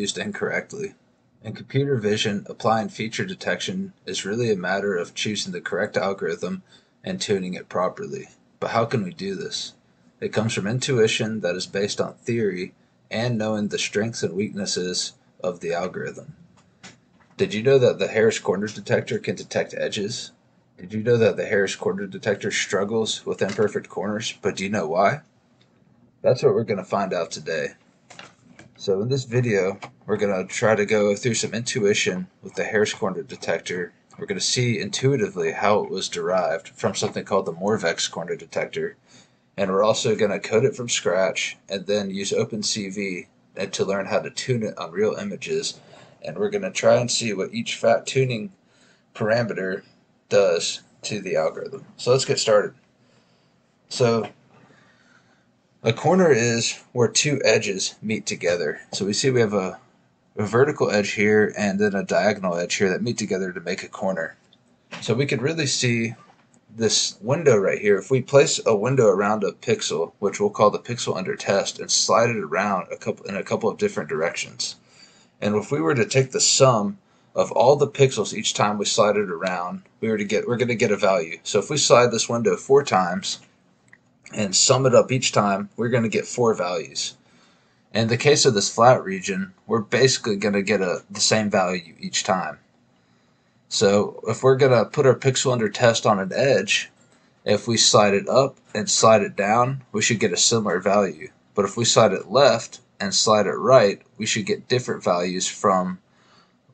used incorrectly. In computer vision, applying feature detection is really a matter of choosing the correct algorithm and tuning it properly. But how can we do this? It comes from intuition that is based on theory and knowing the strengths and weaknesses of the algorithm. Did you know that the Harris corner detector can detect edges? Did you know that the Harris corner detector struggles with imperfect corners, but do you know why? That's what we're going to find out today. So in this video, we're going to try to go through some intuition with the Harris corner detector. We're going to see intuitively how it was derived from something called the Moravec corner detector. And we're also going to code it from scratch and then use OpenCV to learn how to tune it on real images. And we're going to try and see what each fat tuning parameter does to the algorithm. So let's get started. So a corner is where two edges meet together. So we see we have a, a vertical edge here and then a diagonal edge here that meet together to make a corner. So we could really see this window right here. If we place a window around a pixel, which we'll call the pixel under test, and slide it around a couple in a couple of different directions. And if we were to take the sum of all the pixels each time we slide it around, we were to get we're going to get a value. So if we slide this window four times, and sum it up each time, we're going to get four values. In the case of this flat region, we're basically going to get a, the same value each time. So if we're going to put our pixel under test on an edge, if we slide it up and slide it down, we should get a similar value. But if we slide it left and slide it right, we should get different values from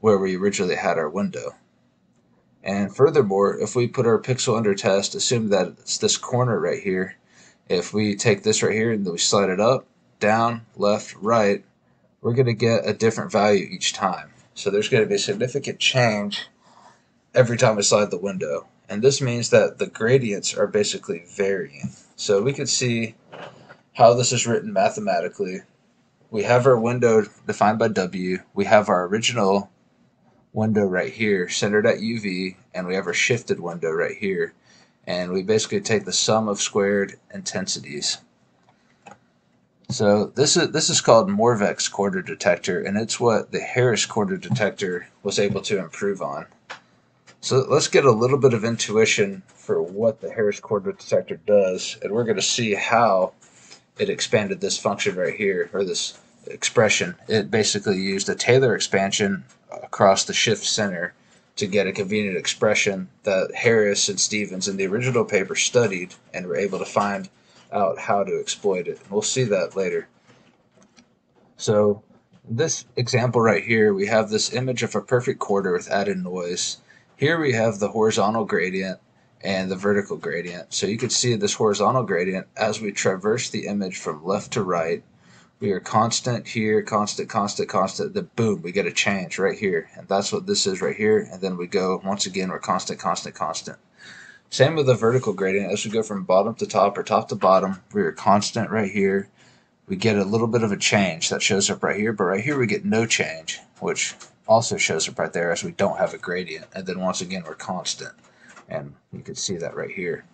where we originally had our window. And furthermore, if we put our pixel under test, assume that it's this corner right here, if we take this right here and we slide it up, down, left, right, we're going to get a different value each time. So there's going to be a significant change every time we slide the window. And this means that the gradients are basically varying. So we can see how this is written mathematically. We have our window defined by W. We have our original window right here centered at UV, and we have our shifted window right here and we basically take the sum of squared intensities. So this is this is called Moravec corner detector, and it's what the Harris corner detector was able to improve on. So let's get a little bit of intuition for what the Harris corner detector does, and we're going to see how it expanded this function right here, or this expression. It basically used a Taylor expansion across the shift center to get a convenient expression that Harris and Stephens in the original paper studied and were able to find out how to exploit it. We'll see that later. So this example right here, we have this image of a perfect corner with added noise. Here we have the horizontal gradient and the vertical gradient. So you can see this horizontal gradient as we traverse the image from left to right we are constant here, constant, constant, constant, then boom, we get a change right here. And that's what this is right here. And then we go, once again, we're constant, constant, constant. Same with the vertical gradient. As we go from bottom to top or top to bottom, we are constant right here. We get a little bit of a change that shows up right here, but right here we get no change, which also shows up right there as we don't have a gradient. And then once again, we're constant. And you can see that right here.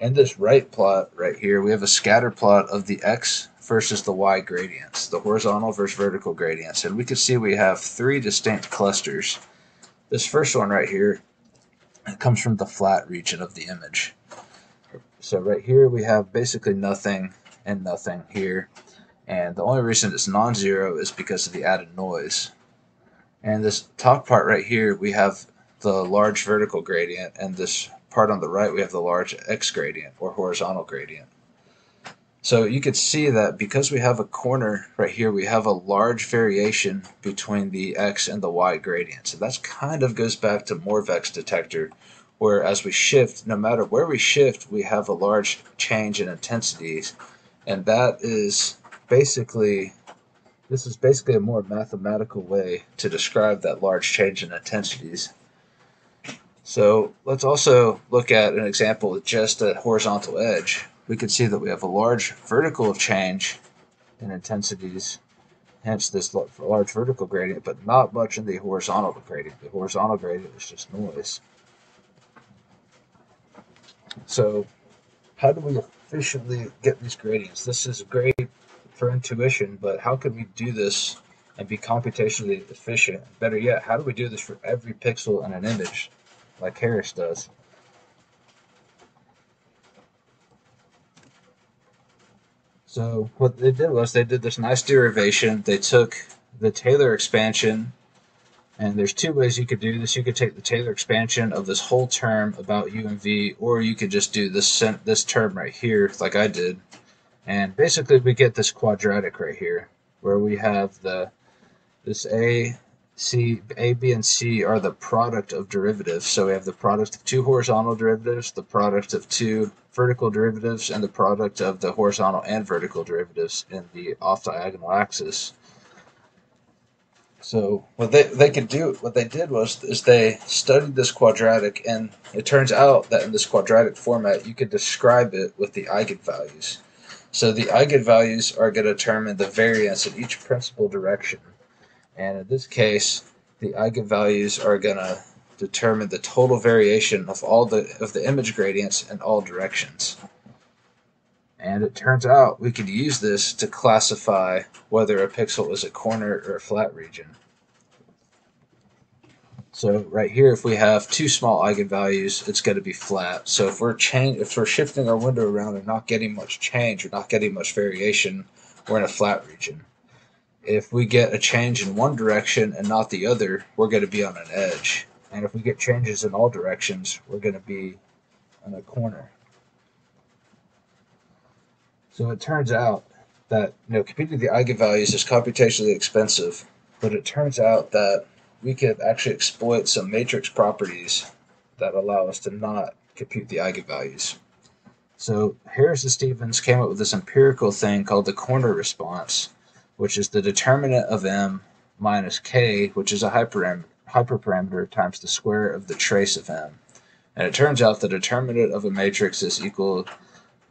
In this right plot right here, we have a scatter plot of the x versus the y gradients, the horizontal versus vertical gradients. And we can see we have three distinct clusters. This first one right here comes from the flat region of the image. So right here we have basically nothing and nothing here. And the only reason it's non-zero is because of the added noise. And this top part right here, we have the large vertical gradient, and this part on the right, we have the large x gradient or horizontal gradient. So you could see that because we have a corner right here, we have a large variation between the x and the y gradients. And that kind of goes back to Moravec's detector, where as we shift, no matter where we shift, we have a large change in intensities. And that is basically, this is basically a more mathematical way to describe that large change in intensities. So let's also look at an example with just a horizontal edge we can see that we have a large vertical of change in intensities, hence this large vertical gradient, but not much in the horizontal gradient. The horizontal gradient is just noise. So how do we efficiently get these gradients? This is great for intuition, but how can we do this and be computationally efficient. Better yet, how do we do this for every pixel in an image like Harris does? So what they did was they did this nice derivation. They took the Taylor expansion, and there's two ways you could do this. You could take the Taylor expansion of this whole term about u and v, or you could just do this this term right here, like I did. And basically, we get this quadratic right here, where we have the this a, c, a, b, and c are the product of derivatives. So we have the product of two horizontal derivatives, the product of two vertical derivatives and the product of the horizontal and vertical derivatives in the off diagonal axis. So what they, they could do, what they did was, is they studied this quadratic, and it turns out that in this quadratic format, you could describe it with the eigenvalues. So the eigenvalues are going to determine the variance in each principal direction. And in this case, the eigenvalues are going to determine the total variation of all the of the image gradients in all directions. And it turns out we could use this to classify whether a pixel is a corner or a flat region. So right here, if we have two small eigenvalues, it's going to be flat. So if we're change, if we're shifting our window around and not getting much change or not getting much variation, we're in a flat region. If we get a change in one direction and not the other, we're going to be on an edge. And if we get changes in all directions, we're going to be on a corner. So it turns out that you know computing the eigenvalues is computationally expensive, but it turns out that we could actually exploit some matrix properties that allow us to not compute the eigenvalues. So Harris and Stephens came up with this empirical thing called the corner response, which is the determinant of m minus k, which is a hyperparameter hyperparameter times the square of the trace of m. And it turns out the determinant of a matrix is equal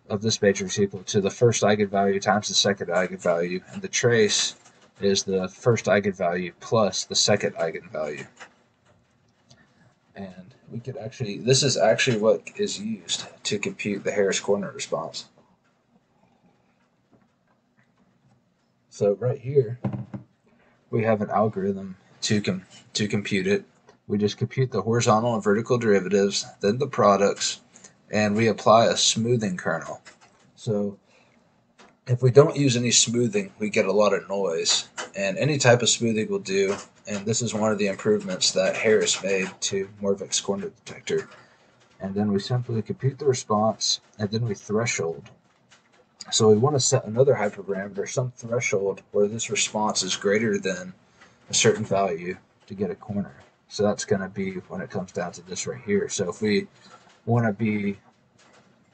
of this matrix equal to the first eigenvalue times the second eigenvalue, and the trace is the first eigenvalue plus the second eigenvalue. And we could actually, this is actually what is used to compute the Harris corner response. So right here, we have an algorithm to, com to compute it. We just compute the horizontal and vertical derivatives, then the products, and we apply a smoothing kernel. So if we don't use any smoothing, we get a lot of noise. And any type of smoothing will do. And this is one of the improvements that Harris made to Moravec's corner detector. And then we simply compute the response, and then we threshold. So we want to set another hyperparameter, some threshold, where this response is greater than a certain value to get a corner. So that's going to be when it comes down to this right here. So if we want to be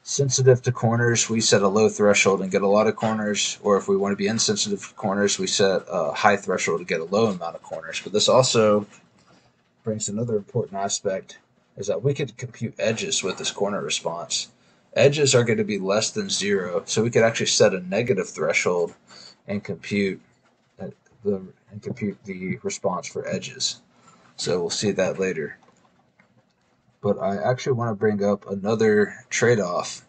sensitive to corners, we set a low threshold and get a lot of corners. Or if we want to be insensitive to corners, we set a high threshold to get a low amount of corners. But this also brings another important aspect is that we could compute edges with this corner response. Edges are going to be less than zero, so we could actually set a negative threshold and compute uh, the and compute the response for edges. So we'll see that later. But I actually want to bring up another trade-off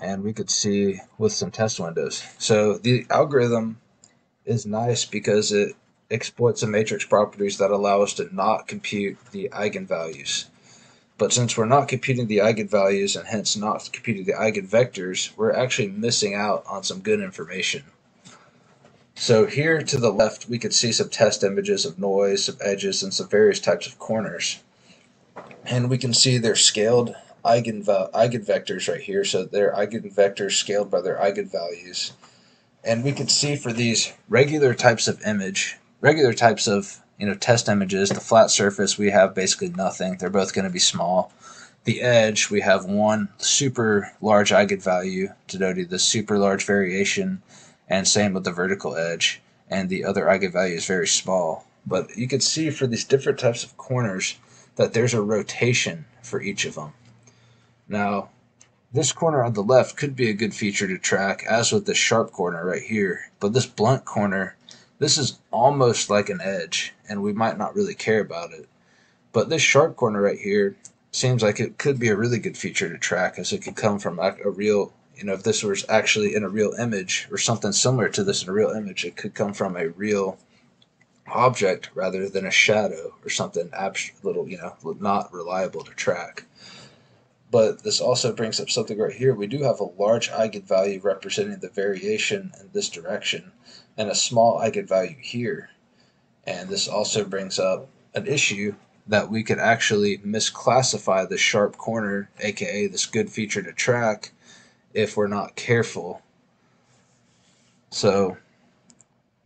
and we could see with some test windows. So the algorithm is nice because it exploits the matrix properties that allow us to not compute the eigenvalues. But since we're not computing the eigenvalues and hence not computing the eigenvectors, we're actually missing out on some good information. So here to the left, we could see some test images of noise, some edges, and some various types of corners. And we can see their scaled eigenvectors right here. So their eigenvectors scaled by their eigenvalues. And we could see for these regular types of image, regular types of you know test images, the flat surface, we have basically nothing. They're both going to be small. The edge, we have one super large eigenvalue denoting the super large variation and same with the vertical edge and the other eigenvalue is very small but you can see for these different types of corners that there's a rotation for each of them now this corner on the left could be a good feature to track as with the sharp corner right here but this blunt corner this is almost like an edge and we might not really care about it but this sharp corner right here seems like it could be a really good feature to track as it could come from a real you know, if this was actually in a real image or something similar to this in a real image, it could come from a real object rather than a shadow or something abstract, little, you know, not reliable to track. But this also brings up something right here. We do have a large eigenvalue representing the variation in this direction and a small eigenvalue here. And this also brings up an issue that we could actually misclassify the sharp corner, aka this good feature to track, if we're not careful. So,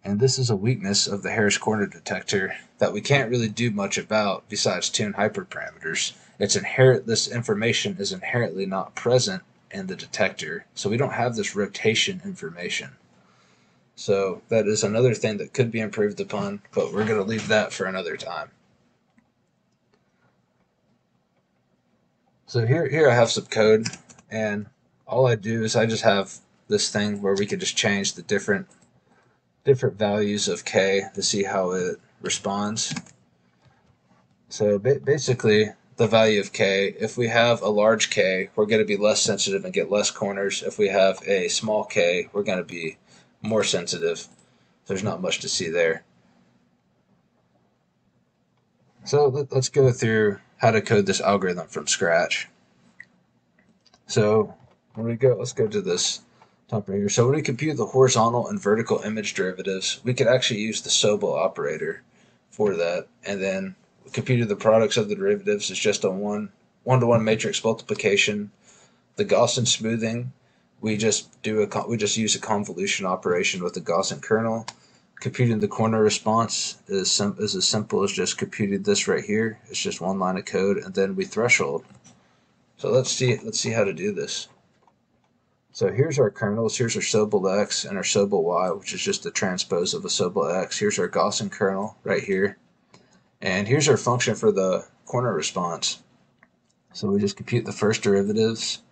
and this is a weakness of the Harris corner detector that we can't really do much about besides tune hyperparameters. It's inherent this information is inherently not present in the detector, so we don't have this rotation information. So that is another thing that could be improved upon, but we're going to leave that for another time. So here, here I have some code, and all I do is I just have this thing where we could just change the different different values of k to see how it responds. So ba basically, the value of k, if we have a large k, we're going to be less sensitive and get less corners. If we have a small k, we're going to be more sensitive. There's not much to see there. So let, us go through how to code this algorithm from scratch. So when we go, let's go to this here. So when we compute the horizontal and vertical image derivatives, we could actually use the Sobel operator for that. And then computed the products of the derivatives is just a one one-to-one -one matrix multiplication. The Gaussian smoothing, we just do a we just use a convolution operation with the Gaussian kernel computing the corner response is, sim is as simple as just computing this right here. It's just one line of code, and then we threshold. So let's see let's see how to do this. So here's our kernels. Here's our Sobel X and our Sobel Y, which is just the transpose of a Sobel X. Here's our Gaussian kernel right here. And here's our function for the corner response. So we just compute the first derivatives,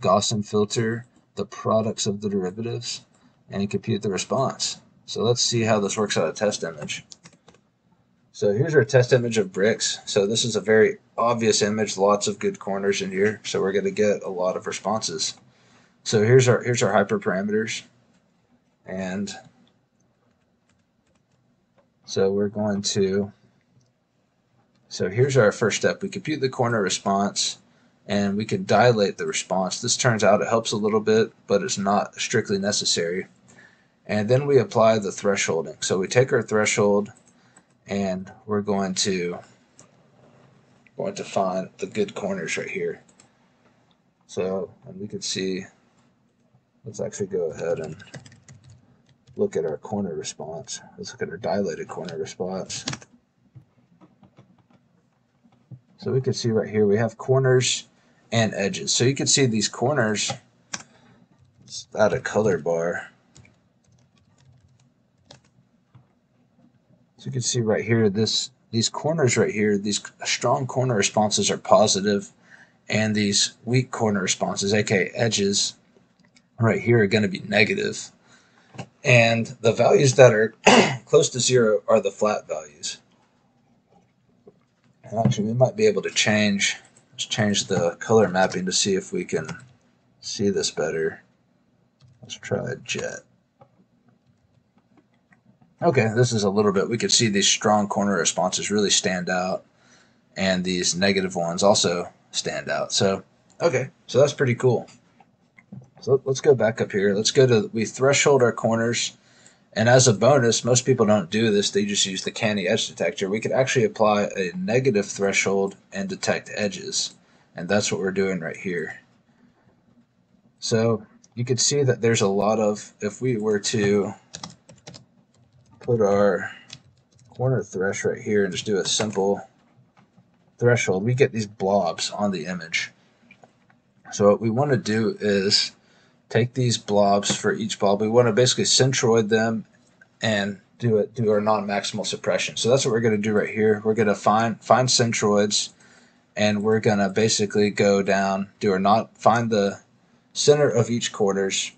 Gaussian filter, the products of the derivatives, and compute the response. So let's see how this works out a test image. So here's our test image of bricks. So this is a very obvious image, lots of good corners in here. So we're going to get a lot of responses. So here's our here's our hyperparameters. And so we're going to so here's our first step. We compute the corner response and we can dilate the response. This turns out it helps a little bit, but it's not strictly necessary and then we apply the thresholding. So we take our threshold and we're going to going to find the good corners right here. So and we can see, let's actually go ahead and look at our corner response. Let's look at our dilated corner response. So we can see right here we have corners and edges. So you can see these corners, let's add a color bar. So you can see right here, this these corners right here, these strong corner responses are positive, and these weak corner responses, aka edges, right here are going to be negative. And the values that are close to zero are the flat values. And actually, we might be able to change, let's change the color mapping to see if we can see this better. Let's try a jet. Okay, this is a little bit, we could see these strong corner responses really stand out and these negative ones also stand out. So, okay, so that's pretty cool. So let's go back up here. Let's go to, we threshold our corners. And as a bonus, most people don't do this. They just use the canny edge detector. We could actually apply a negative threshold and detect edges. And that's what we're doing right here. So you can see that there's a lot of, if we were to put our corner thresh right here and just do a simple threshold, we get these blobs on the image. So what we want to do is take these blobs for each blob. We want to basically centroid them and do it do our non-maximal suppression. So that's what we're going to do right here. We're going to find find centroids and we're going to basically go down, do or not find the center of each corners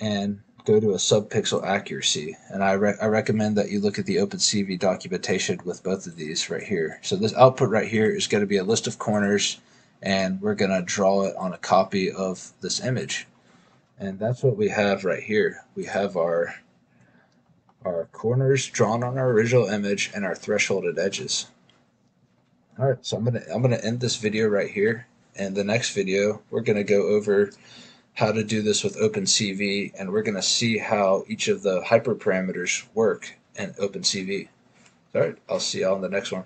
and go to a subpixel accuracy. And I, re I recommend that you look at the OpenCV documentation with both of these right here. So this output right here is going to be a list of corners and we're going to draw it on a copy of this image. And that's what we have right here. We have our our corners drawn on our original image and our thresholded edges. All right, so I'm gonna I'm gonna end this video right here. And the next video, we're gonna go over how to do this with OpenCV, and we're gonna see how each of the hyperparameters work in OpenCV. All right, I'll see y'all in the next one.